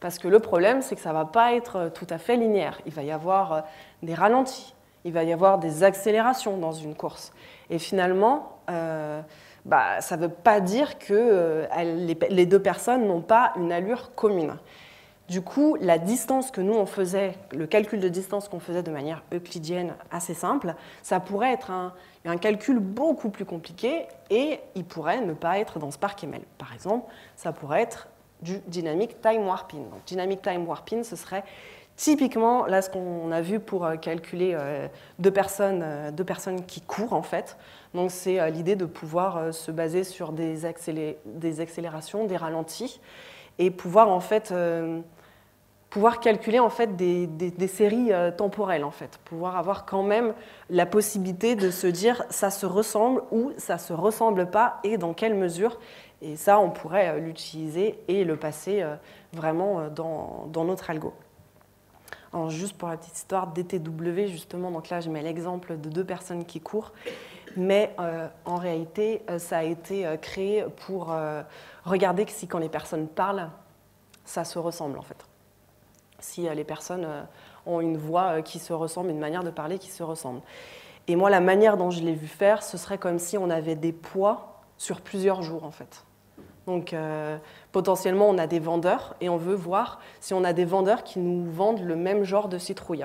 Parce que le problème, c'est que ça ne va pas être tout à fait linéaire. Il va y avoir euh, des ralentis, il va y avoir des accélérations dans une course. Et finalement, euh, bah, ça ne veut pas dire que euh, les, deux personnes n'ont pas une allure commune. Du coup, la distance que nous, on faisait, le calcul de distance qu'on faisait de manière euclidienne assez simple, ça pourrait être un, calcul beaucoup plus compliqué et il pourrait ne pas être dans SparkML. Par exemple, ça pourrait être du dynamic time warping. Donc, dynamic time warping, ce serait Typiquement, là, ce qu'on a vu pour euh, calculer euh, deux personnes, euh, deux personnes qui courent, en fait, donc c'est l'idée de pouvoir se baser sur des, accélérations, des ralentis, et pouvoir, en fait, pouvoir calculer en fait des, des, séries temporelles en fait, pouvoir avoir quand même la possibilité de se dire ça se ressemble ou ça se ressemble pas et dans quelle mesure. Et ça, on pourrait l'utiliser et le passer vraiment dans, dans notre algo juste pour la petite histoire, DTW, justement, donc là je mets l'exemple de deux personnes qui courent, mais euh, en réalité, euh, ça a été euh, créé pour regarder si quand les personnes parlent, ça se ressemble en fait. Si les personnes ont une voix qui se ressemble, une manière de parler qui se ressemble. Et moi, la manière dont je l'ai vu faire, ce serait comme si on avait des poids sur plusieurs jours en fait. Donc euh, potentiellement, on a des vendeurs et on veut voir si on a des vendeurs qui nous vendent le même genre de citrouille.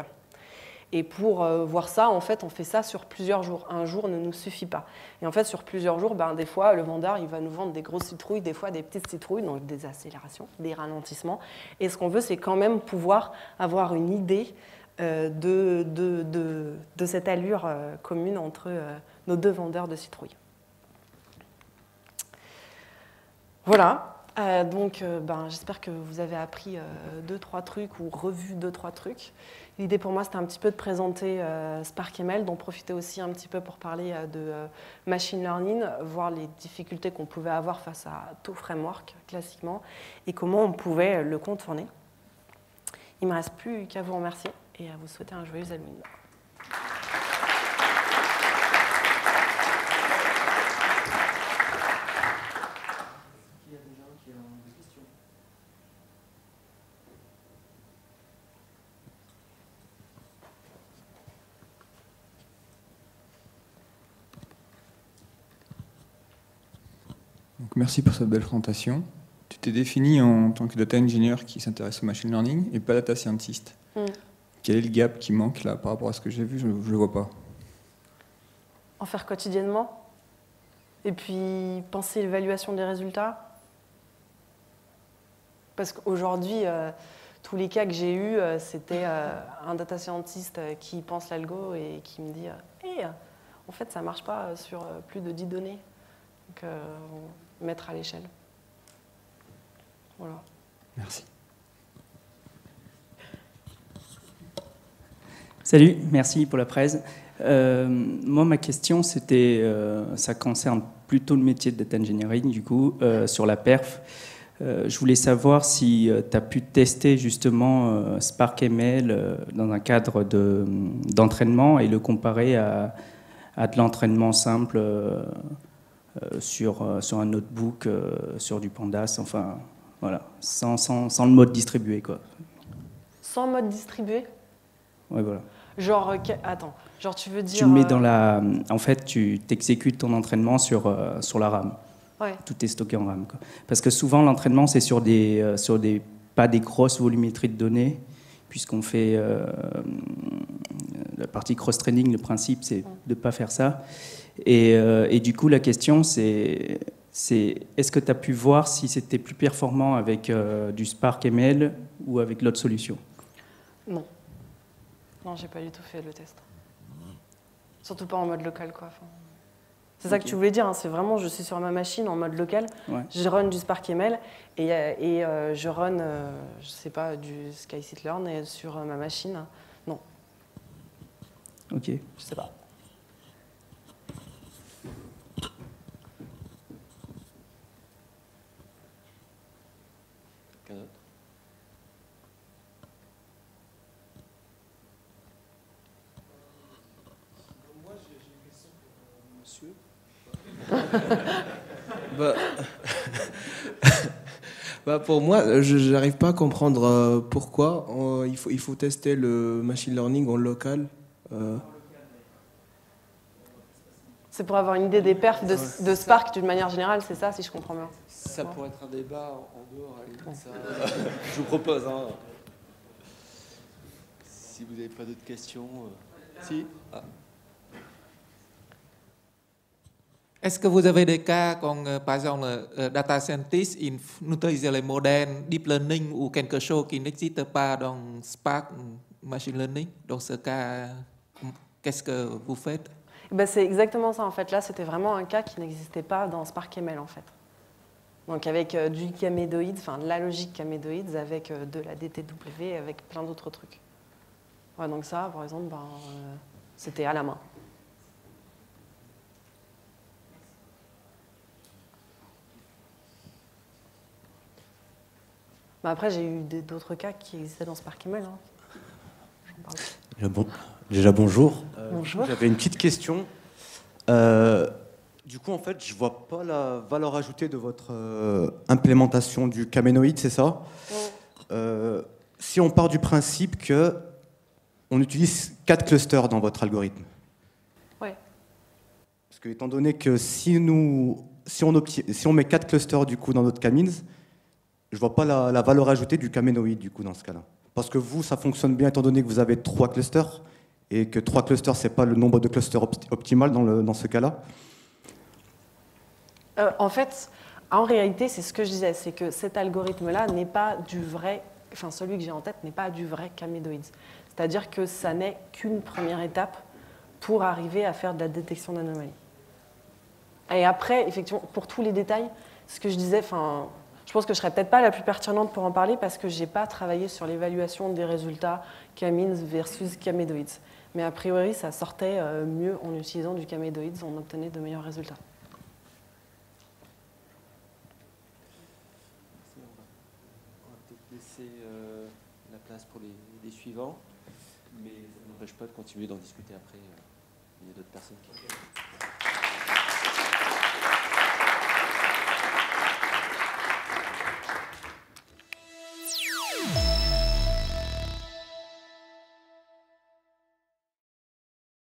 Et pour euh, voir ça, en fait, on fait ça sur plusieurs jours. Un jour ne nous suffit pas. Et en fait, sur plusieurs jours, ben, des fois, le vendeur, il va nous vendre des grosses citrouilles, des fois des petites citrouilles, donc des accélérations, des ralentissements. Et ce qu'on veut, c'est quand même pouvoir avoir une idée euh, de, de, cette allure euh, commune entre nos deux vendeurs de citrouilles. Voilà, donc ben, j'espère que vous avez appris deux, trois trucs ou revu deux, trois trucs. L'idée pour moi, c'était un petit peu de présenter euh, SparkML, d'en profiter aussi un petit peu pour parler euh, de euh, machine learning, voir les difficultés qu'on pouvait avoir face à tout framework classiquement et comment on pouvait le contourner. Il ne me reste plus qu'à vous remercier et à vous souhaiter un joyeux Halloween. Merci pour cette belle présentation. Tu t'es défini en tant que data engineer qui s'intéresse au machine learning et pas data scientist. Mm. Quel est le gap qui manque là par rapport à ce que j'ai vu? Je ne le vois pas. En faire quotidiennement et puis penser l'évaluation des résultats? Parce qu'aujourd'hui, euh, tous les cas que j'ai eus, euh, c'était euh, un data scientist qui pense l'algo et qui me dit hey, en fait, ça ne marche pas sur plus de 10 données. Donc, mettre à l'échelle. Voilà. Merci. Salut, merci pour la presse. Euh, moi, ma question, c'était, euh, ça concerne plutôt le métier de data engineering, du coup, euh, sur la perf. je voulais savoir si tu as pu tester justement Spark ML dans un cadre d'entraînement et le comparer à, à de l'entraînement simple sur, euh, sur un notebook, euh, sur du Pandas, enfin voilà, sans, sans, sans, le mode distribué quoi. Sans mode distribué Oui voilà. Genre, attends, genre tu veux dire. Tu mets dans la. En fait, tu t'exécutes ton entraînement sur, sur la RAM. Ouais. Tout est stocké en RAM. Quoi. Parce que souvent, l'entraînement, c'est sur des, sur des. pas des grosses volumétries de données, puisqu'on fait. la partie cross-training, le principe, c'est de ne pas faire ça. Euh, et, du coup, la question, c'est est-ce que tu as pu voir si c'était plus performant avec euh, du Spark ML ou avec l'autre solution? Non. Non, j'ai pas du tout fait le test. Surtout pas en mode local, quoi. c'est ça que tu voulais dire, hein. c'est vraiment, je suis sur ma machine en mode local, je run du Spark ML et, et euh, je run, je sais pas, du SkySeatLearn sur ma machine. Non. Ok. Je sais pas. Bah, bah, pour moi, je n'arrive pas à comprendre euh, pourquoi il, faut, il faut tester le machine learning en local. Euh. C'est pour avoir une idée des perfs de, Spark d'une manière générale, c'est ça, si je comprends bien? Ça pourrait être un débat en dehors. je vous propose. Hein. Si vous n'avez pas d'autres questions. Euh. Si ah. Est-ce que vous avez des cas comme par exemple data scientist in les modèles deep learning ou quelque chose qui n'existe pas dans Spark machine learning? Dans ce cas, qu'est-ce que vous faites? Ben C'est exactement ça en fait. Là, c'était vraiment un cas qui n'existait pas dans Spark ML en fait. Donc avec euh, du camédoïde, enfin de la logique camédoïde avec euh, de la DTW, avec plein d'autres trucs. Donc ça, par exemple, ben, euh, c'était à la main. Bah, après, j'ai eu d'autres cas qui existaient dans SparkML. Hein. Déjà, bonjour. Euh, bonjour. J'avais une petite question. Euh, du coup, en fait, je ne vois pas la valeur ajoutée de votre euh, implémentation du caménoïde, c'est ça? Si on part du principe que on utilise quatre clusters dans votre algorithme. Ouais. Parce que, étant donné que si nous si on, si on met quatre clusters du coup dans notre camins, je vois pas la, valeur ajoutée du caménoïde du coup dans ce cas-là. Parce que vous, ça fonctionne bien étant donné que vous avez trois clusters et que trois clusters, c'est pas le nombre de clusters optimal dans, le, dans ce cas-là. Euh, en fait, en réalité, c'est ce que je disais, c'est que cet algorithme-là n'est pas du vrai, enfin celui que j'ai en tête n'est pas du vrai caménoïde. C'est-à-dire que ça n'est qu'une première étape pour arriver à faire de la détection d'anomalies. Et après, effectivement, pour tous les détails, ce que je disais, enfin, pense que je ne serais peut-être pas la plus pertinente pour en parler parce que je n'ai pas travaillé sur l'évaluation des résultats camins versus camédoïdes. Mais a priori, ça sortait euh, mieux en utilisant du camédoïdes, on obtenait de meilleurs résultats. On va peut-être laisser euh, la place pour les, suivants, mais ça n'empêche pas de continuer d'en discuter après. Euh, il y a d'autres personnes qui.